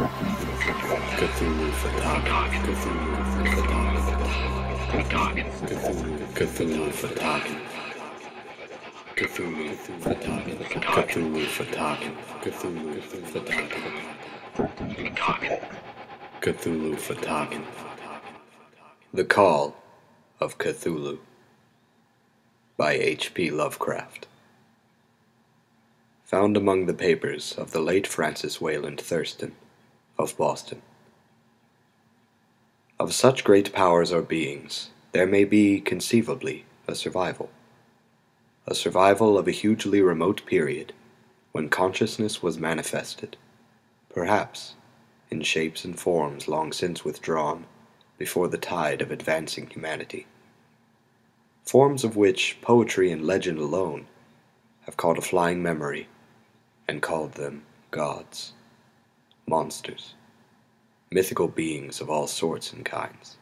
Cthulhu Photography. Cthulhu Photography. Cthulhu Photography. Cthulhu Photography. Cthulhu Photography. Cthulhu Photography. Cthulhu Photography. The Call of Cthulhu by H.P. Lovecraft. Found among the papers of the late Francis Wayland Thurston of Boston. Of such great powers or beings, there may be conceivably a survival. A survival of a hugely remote period when consciousness was manifested, perhaps in shapes and forms long since withdrawn before the tide of advancing humanity. Forms of which poetry and legend alone have called a flying memory and called them gods, monsters, mythical beings of all sorts and kinds.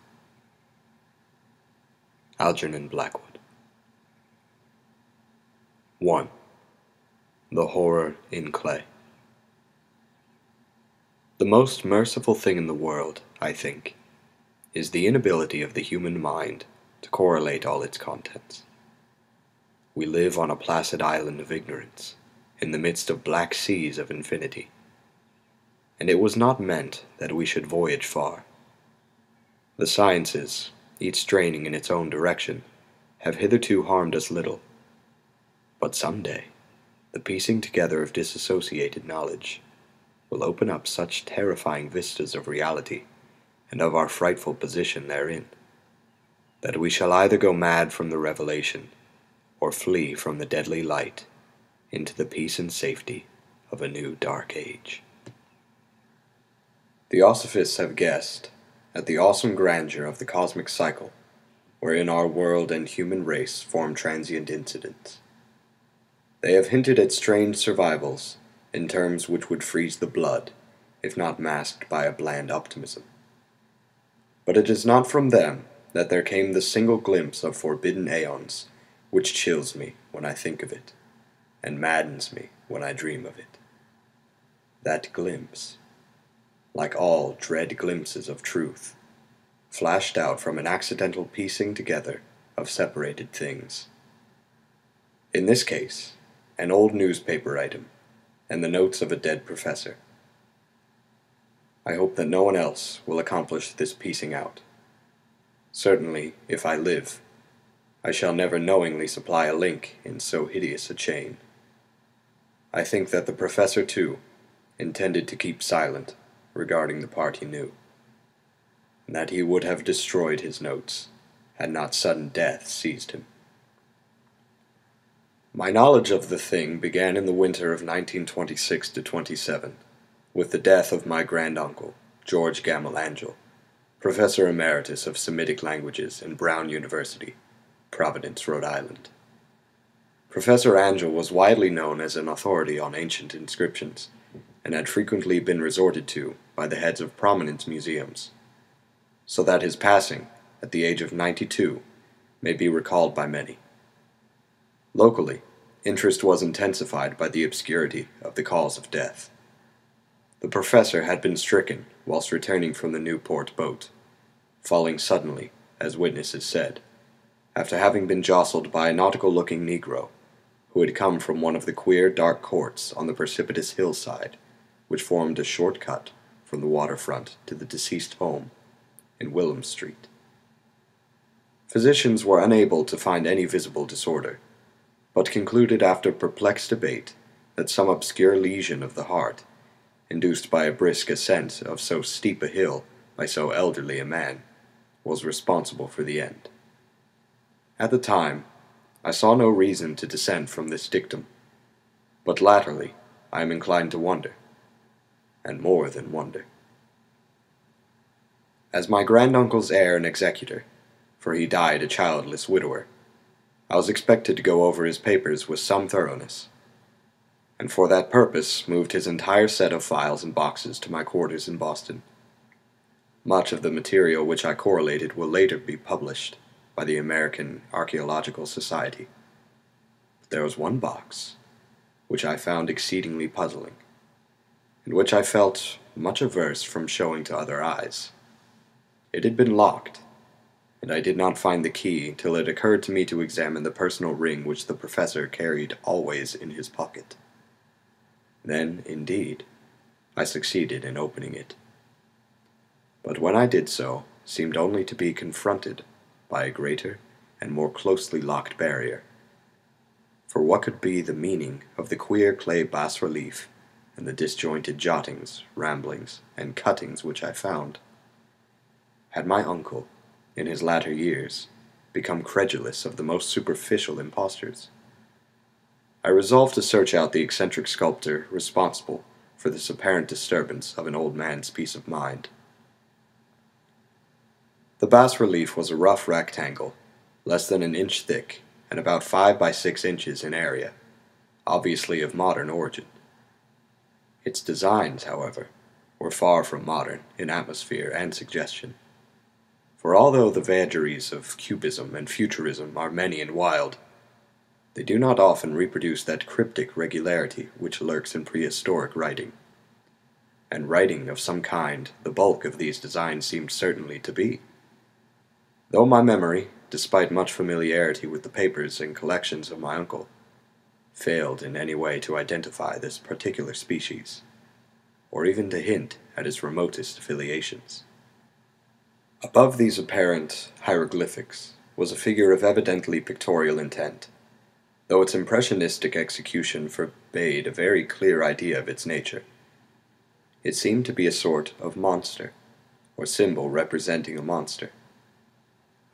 Algernon Blackwood. 1. The Horror in Clay. The most merciful thing in the world, I think, is the inability of the human mind to correlate all its contents. We live on a placid island of ignorance, in the midst of black seas of infinity. And it was not meant that we should voyage far. The sciences, each straining in its own direction, have hitherto harmed us little. But some day, the piecing together of disassociated knowledge will open up such terrifying vistas of reality and of our frightful position therein, that we shall either go mad from the revelation or flee from the deadly light into the peace and safety of a new dark age. Theosophists have guessed at the awesome grandeur of the cosmic cycle wherein our world and human race form transient incidents. They have hinted at strange survivals in terms which would freeze the blood, if not masked by a bland optimism. But it is not from them that there came the single glimpse of forbidden aeons which chills me when I think of it and maddens me when I dream of it. That glimpse, like all dread glimpses of truth, flashed out from an accidental piecing together of separated things. In this case, an old newspaper item and the notes of a dead professor. I hope that no one else will accomplish this piecing out. Certainly, if I live, I shall never knowingly supply a link in so hideous a chain. I think that the professor, too, intended to keep silent regarding the part he knew, and that he would have destroyed his notes had not sudden death seized him. My knowledge of the thing began in the winter of 1926 to 27, with the death of my granduncle, George Gammell Angell, professor emeritus of Semitic languages in Brown University, Providence, Rhode Island. Professor Angell was widely known as an authority on ancient inscriptions, and had frequently been resorted to by the heads of prominent museums, so that his passing, at the age of ninety-two, may be recalled by many. Locally, interest was intensified by the obscurity of the cause of death. The professor had been stricken whilst returning from the Newport boat, falling suddenly, as witnesses said, after having been jostled by a nautical looking negro who had come from one of the queer dark courts on the precipitous hillside which formed a short cut from the waterfront to the deceased home in Willem Street. Physicians were unable to find any visible disorder, but concluded after perplexed debate that some obscure lesion of the heart, induced by a brisk ascent of so steep a hill by so elderly a man, was responsible for the end. At the time, I saw no reason to dissent from this dictum, but latterly I am inclined to wonder, and more than wonder. As my granduncle's heir and executor, for he died a childless widower, I was expected to go over his papers with some thoroughness, and for that purpose moved his entire set of files and boxes to my quarters in Boston. Much of the material which I correlated will later be published by the American Archaeological Society. But there was one box which I found exceedingly puzzling, and which I felt much averse from showing to other eyes. It had been locked, and I did not find the key till it occurred to me to examine the personal ring which the professor carried always in his pocket. Then, indeed, I succeeded in opening it. But when I did so, seemed only to be confronted by a greater and more closely locked barrier. For what could be the meaning of the queer clay bas relief and the disjointed jottings, ramblings, and cuttings which I found? Had my uncle, in his latter years, become credulous of the most superficial impostures? I resolved to search out the eccentric sculptor responsible for this apparent disturbance of an old man's peace of mind. The bas relief was a rough rectangle, less than an inch thick and about five by six inches in area, obviously of modern origin. Its designs, however, were far from modern in atmosphere and suggestion. For although the vagaries of cubism and futurism are many and wild, they do not often reproduce that cryptic regularity which lurks in prehistoric writing. And writing of some kind the bulk of these designs seemed certainly to be. Though my memory, despite much familiarity with the papers and collections of my uncle, failed in any way to identify this particular species, or even to hint at its remotest affiliations. Above these apparent hieroglyphics was a figure of evidently pictorial intent, though its impressionistic execution forbade a very clear idea of its nature. It seemed to be a sort of monster, or symbol representing a monster,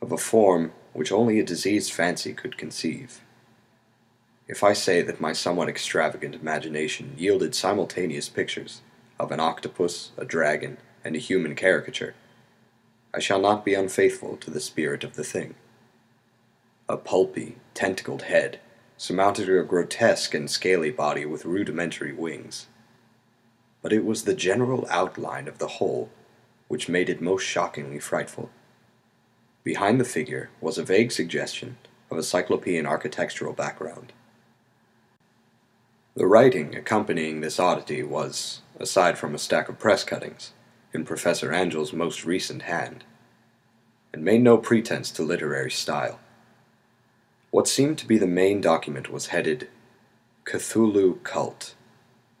of a form which only a diseased fancy could conceive. If I say that my somewhat extravagant imagination yielded simultaneous pictures of an octopus, a dragon, and a human caricature, I shall not be unfaithful to the spirit of the thing. A pulpy, tentacled head surmounted a grotesque and scaly body with rudimentary wings. But it was the general outline of the whole which made it most shockingly frightful. Behind the figure was a vague suggestion of a cyclopean architectural background. The writing accompanying this oddity was, aside from a stack of press cuttings, in Professor Angell's most recent hand, and made no pretense to literary style. What seemed to be the main document was headed Cthulhu Cult,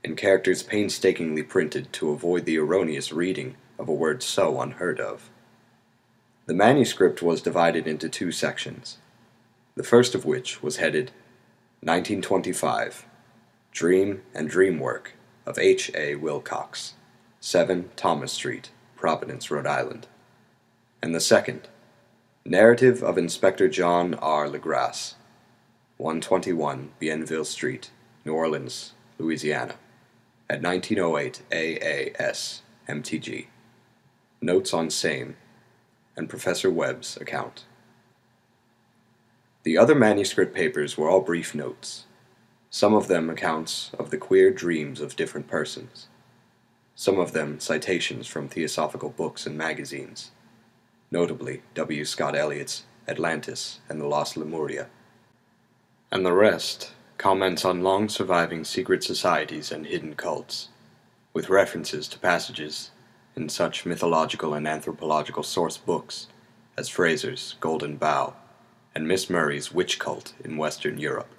in characters painstakingly printed to avoid the erroneous reading of a word so unheard of. The manuscript was divided into two sections, the first of which was headed 1925 Dream and Dream Work of H. A. Wilcox, 7 Thomas Street, Providence, Rhode Island, and the second, Narrative of Inspector John R. Legrasse, 121 Bienville Street, New Orleans, Louisiana, at 1908 AAS MTG. Notes on same and Professor Webb's account. The other manuscript papers were all brief notes, some of them accounts of the queer dreams of different persons, some of them citations from theosophical books and magazines, notably W. Scott Elliot's Atlantis and the Lost Lemuria, and the rest comments on long surviving secret societies and hidden cults, with references to passages in such mythological and anthropological source books as Frazer's Golden Bough and Miss Murray's Witch Cult in Western Europe.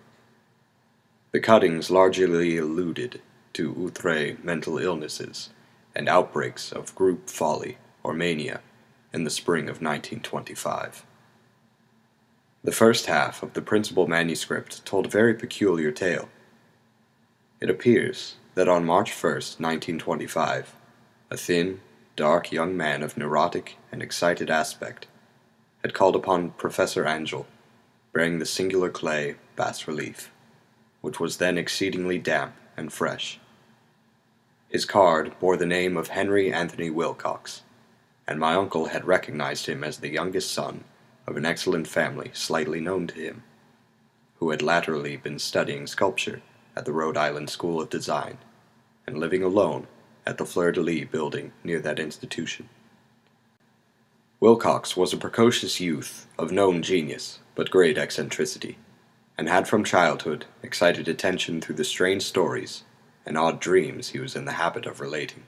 The cuttings largely alluded to outre mental illnesses and outbreaks of group folly or mania in the spring of 1925. The first half of the principal manuscript told a very peculiar tale. It appears that on March 1, 1925, a thin, dark young man of neurotic and excited aspect, had called upon Professor Angell, bearing the singular clay bas relief, which was then exceedingly damp and fresh. His card bore the name of Henry Anthony Wilcox, and my uncle had recognized him as the youngest son of an excellent family slightly known to him, who had latterly been studying sculpture at the Rhode Island School of Design, and living alone at the Fleur de Lis building near that institution. Wilcox was a precocious youth of known genius but great eccentricity, and had from childhood excited attention through the strange stories and odd dreams he was in the habit of relating.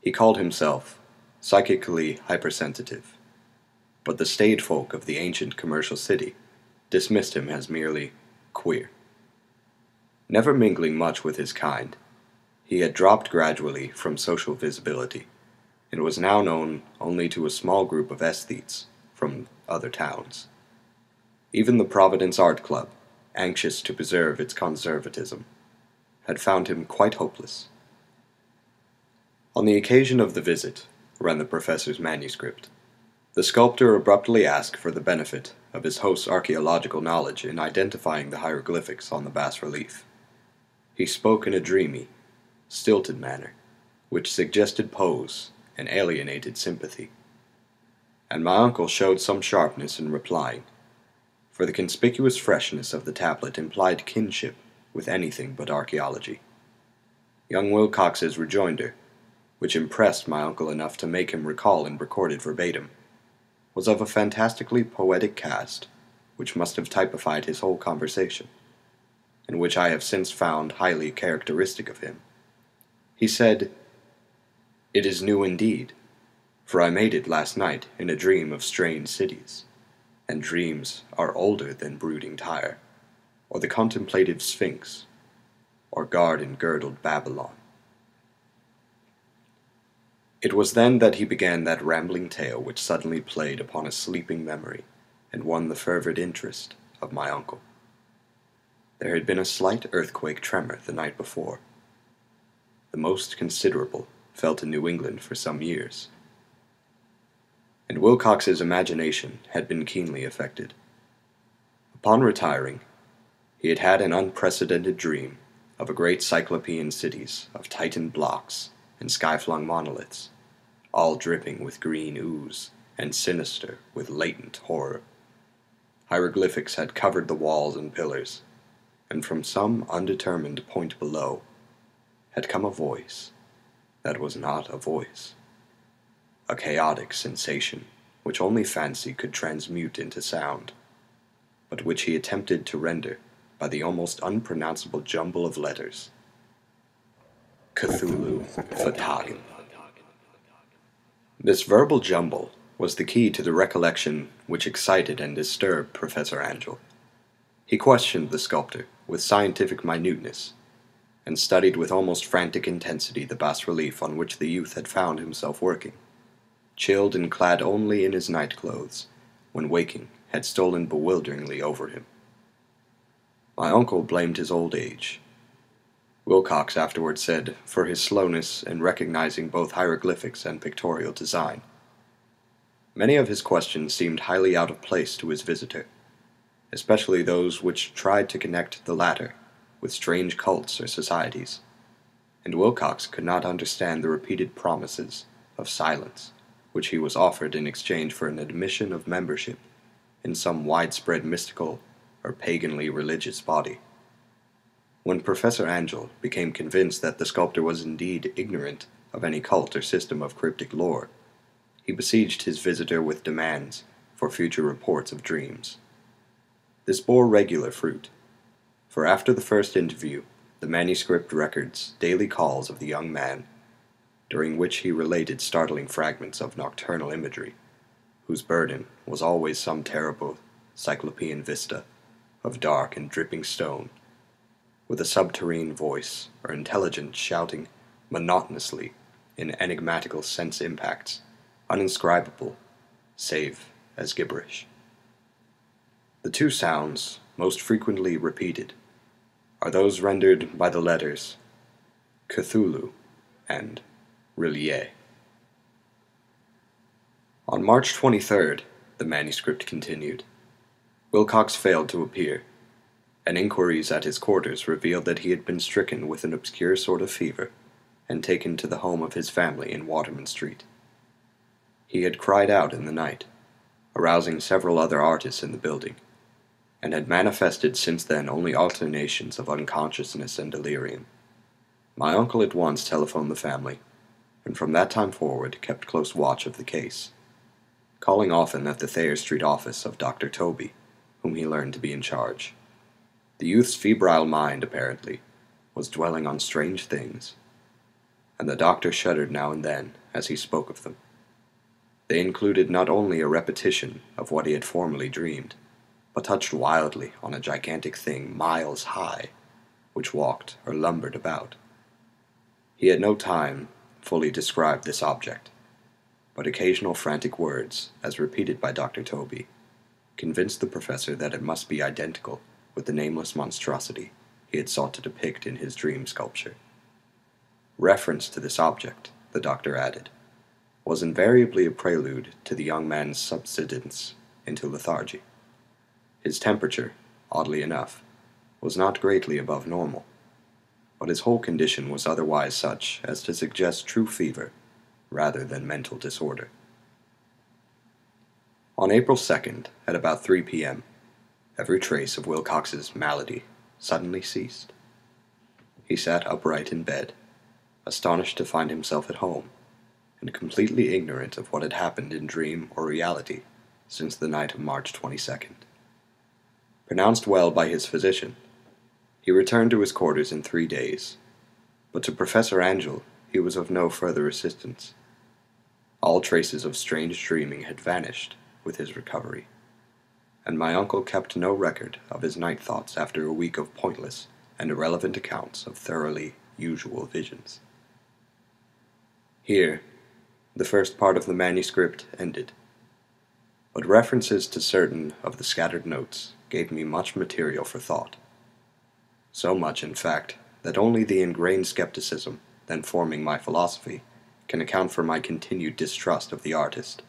He called himself psychically hypersensitive, but the staid folk of the ancient commercial city dismissed him as merely queer. Never mingling much with his kind, he had dropped gradually from social visibility, and was now known only to a small group of aesthetes from other towns. Even the Providence Art Club, anxious to preserve its conservatism, had found him quite hopeless. On the occasion of the visit, ran the professor's manuscript, the sculptor abruptly asked for the benefit of his host's archaeological knowledge in identifying the hieroglyphics on the bas relief. He spoke in a dreamy, stilted manner, which suggested pose and alienated sympathy. And my uncle showed some sharpness in replying, for the conspicuous freshness of the tablet implied kinship with anything but archaeology. Young Wilcox's rejoinder, which impressed my uncle enough to make him recall and record it verbatim, was of a fantastically poetic cast, which must have typified his whole conversation, and which I have since found highly characteristic of him. He said, It is new indeed, for I made it last night in a dream of strange cities, and dreams are older than brooding Tyre, or the contemplative Sphinx, or garden girdled Babylon. It was then that he began that rambling tale which suddenly played upon a sleeping memory and won the fervid interest of my uncle. There had been a slight earthquake tremor the night before, the most considerable felt in New England for some years, and Wilcox's imagination had been keenly affected. Upon retiring, he had had an unprecedented dream of a great cyclopean cities of titan blocks and sky-flung monoliths, all dripping with green ooze and sinister with latent horror. Hieroglyphics had covered the walls and pillars, and from some undetermined point below had come a voice that was not a voice, a chaotic sensation which only fancy could transmute into sound, but which he attempted to render by the almost unpronounceable jumble of letters Cthulhu Fhtagn. This verbal jumble was the key to the recollection which excited and disturbed Professor Angell. He questioned the sculptor with scientific minuteness, and studied with almost frantic intensity the bas relief on which the youth had found himself working, chilled and clad only in his night clothes, when waking had stolen bewilderingly over him. My uncle blamed his old age, Wilcox afterward said, for his slowness in recognizing both hieroglyphics and pictorial design. Many of his questions seemed highly out of place to his visitor, especially those which tried to connect the latter with strange cults or societies, and Wilcox could not understand the repeated promises of silence which he was offered in exchange for an admission of membership in some widespread mystical or paganly religious body. When Professor Angell became convinced that the sculptor was indeed ignorant of any cult or system of cryptic lore, he besieged his visitor with demands for future reports of dreams. This bore regular fruit, for after the first interview, the manuscript records daily calls of the young man, during which he related startling fragments of nocturnal imagery, whose burden was always some terrible cyclopean vista of dark and dripping stone with a subterranean voice or intelligence shouting monotonously in enigmatical sense impacts, uninscribable, save as gibberish. The two sounds, most frequently repeated, are those rendered by the letters Cthulhu and R'lyeh. On March 23rd, the manuscript continued, Wilcox failed to appear and inquiries at his quarters revealed that he had been stricken with an obscure sort of fever and taken to the home of his family in Waterman Street. He had cried out in the night, arousing several other artists in the building, and had manifested since then only alternations of unconsciousness and delirium. My uncle at once telephoned the family, and from that time forward kept close watch of the case, calling often at the Thayer Street office of Dr. Tobey, whom he learned to be in charge. The youth's febrile mind, apparently, was dwelling on strange things, and the doctor shuddered now and then as he spoke of them. They included not only a repetition of what he had formerly dreamed, but touched wildly on a gigantic thing miles high, which walked or lumbered about. He had no time fully describe this object, but occasional frantic words, as repeated by Dr. Tobey, convinced the professor that it must be identical with the nameless monstrosity he had sought to depict in his dream sculpture. Reference to this object, the doctor added, was invariably a prelude to the young man's subsidence into lethargy. His temperature, oddly enough, was not greatly above normal, but his whole condition was otherwise such as to suggest true fever rather than mental disorder. On April 2nd, at about 3 p.m., every trace of Wilcox's malady suddenly ceased. He sat upright in bed, astonished to find himself at home, and completely ignorant of what had happened in dream or reality since the night of March 22nd. Pronounced well by his physician, he returned to his quarters in three days, but to Professor Angell he was of no further assistance. All traces of strange dreaming had vanished with his recovery, and my uncle kept no record of his night thoughts after a week of pointless and irrelevant accounts of thoroughly usual visions. Here, the first part of the manuscript ended, but references to certain of the scattered notes gave me much material for thought. So much, in fact, that only the ingrained skepticism then forming my philosophy can account for my continued distrust of the artist.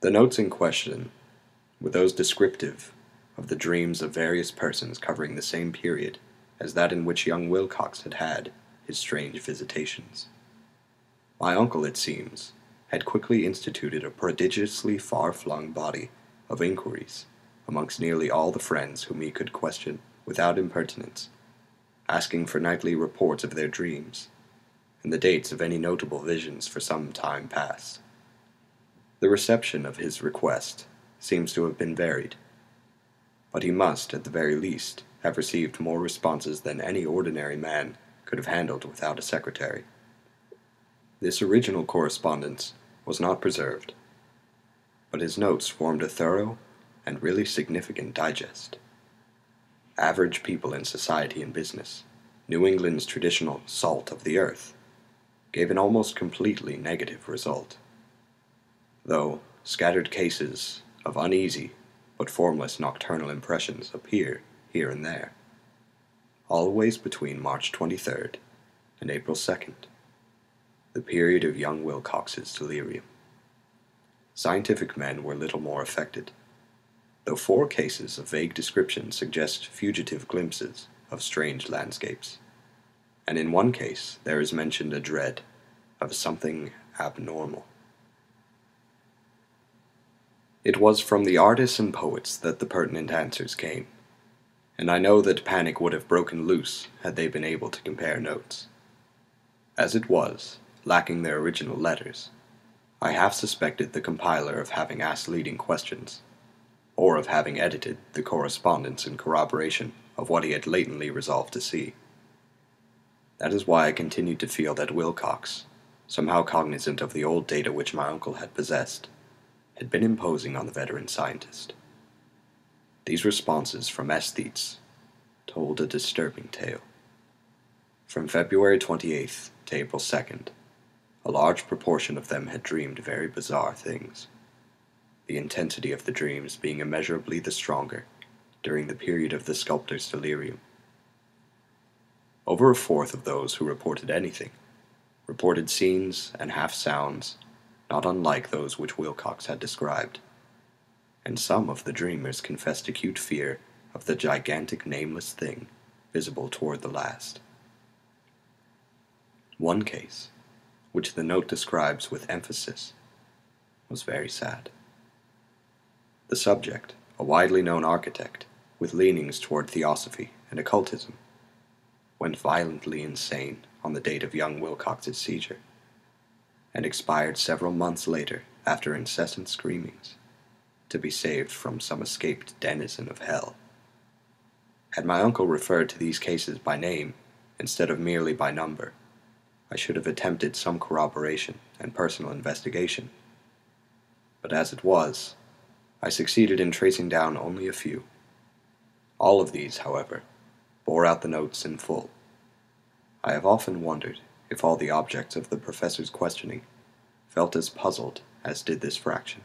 The notes in question were those descriptive of the dreams of various persons covering the same period as that in which young Wilcox had had his strange visitations. My uncle, it seems, had quickly instituted a prodigiously far flung body of inquiries amongst nearly all the friends whom he could question without impertinence, asking for nightly reports of their dreams, and the dates of any notable visions for some time past. The reception of his request seems to have been varied, but he must, at the very least, have received more responses than any ordinary man could have handled without a secretary. This original correspondence was not preserved, but his notes formed a thorough and really significant digest. Average people in society and business, New England's traditional salt of the earth, gave an almost completely negative result. Though scattered cases of uneasy but formless nocturnal impressions appear here and there, always between March 23rd and April 2nd, the period of young Wilcox's delirium. Scientific men were little more affected, though four cases of vague description suggest fugitive glimpses of strange landscapes, and in one case there is mentioned a dread of something abnormal. It was from the artists and poets that the pertinent answers came and I know that panic would have broken loose had they been able to compare notes. As it was, lacking their original letters, I half suspected the compiler of having asked leading questions, or of having edited the correspondence in corroboration of what he had latently resolved to see. That is why I continued to feel that Wilcox, somehow cognizant of the old data which my uncle had possessed, had been imposing on the veteran scientist. These responses from aesthetes told a disturbing tale. From February 28th to April 2nd, a large proportion of them had dreamed very bizarre things, the intensity of the dreams being immeasurably the stronger during the period of the sculptor's delirium. Over a fourth of those who reported anything reported scenes and half sounds not unlike those which Wilcox had described and some of the dreamers confessed acute fear of the gigantic nameless thing visible toward the last. One case, which the note describes with emphasis, was very sad. The subject, a widely known architect with leanings toward theosophy and occultism, went violently insane on the date of young Wilcox's seizure, and expired several months later after incessant screamings to be saved from some escaped denizen of hell. Had my uncle referred to these cases by name, instead of merely by number, I should have attempted some corroboration and personal investigation. But as it was, I succeeded in tracing down only a few. All of these, however, bore out the notes in full. I have often wondered if all the objects of the professor's questioning felt as puzzled as did this fraction.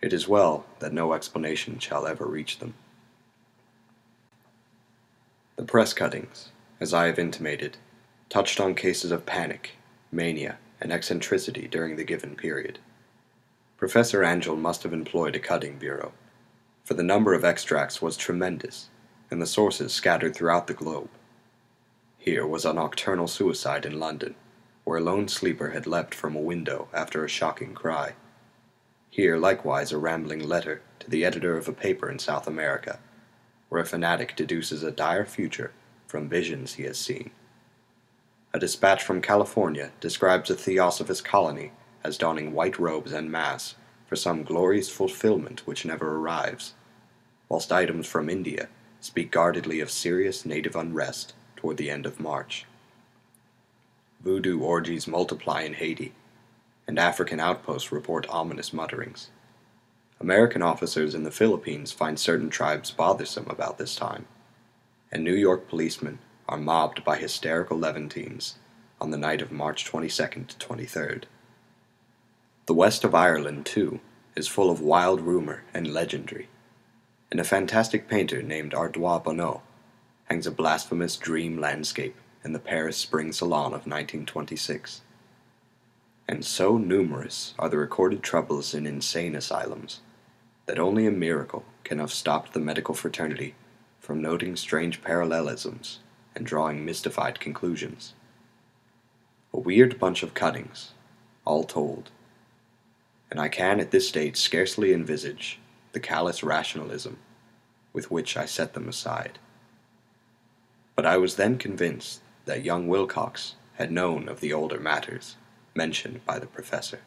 It is well that no explanation shall ever reach them. The press cuttings, as I have intimated, touched on cases of panic, mania, and eccentricity during the given period. Professor Angell must have employed a cutting bureau, for the number of extracts was tremendous, and the sources scattered throughout the globe. Here was a nocturnal suicide in London, where a lone sleeper had leapt from a window after a shocking cry. Here likewise a rambling letter to the editor of a paper in South America, where a fanatic deduces a dire future from visions he has seen. A dispatch from California describes a theosophist colony as donning white robes en masse for some glorious fulfillment which never arrives, whilst items from India speak guardedly of serious native unrest toward the end of March. Voodoo orgies multiply in Haiti, and African outposts report ominous mutterings. American officers in the Philippines find certain tribes bothersome about this time, and New York policemen are mobbed by hysterical Levantines on the night of March 22nd to 23rd. The west of Ireland, too, is full of wild rumor and legendry, and a fantastic painter named Ardois Bonnot hangs a blasphemous dream landscape in the Paris Spring Salon of 1926. And so numerous are the recorded troubles in insane asylums that only a miracle can have stopped the medical fraternity from noting strange parallelisms and drawing mystified conclusions. A weird bunch of cuttings, all told, and I can at this date scarcely envisage the callous rationalism with which I set them aside. But I was then convinced that young Wilcox had known of the older matters mentioned by the professor.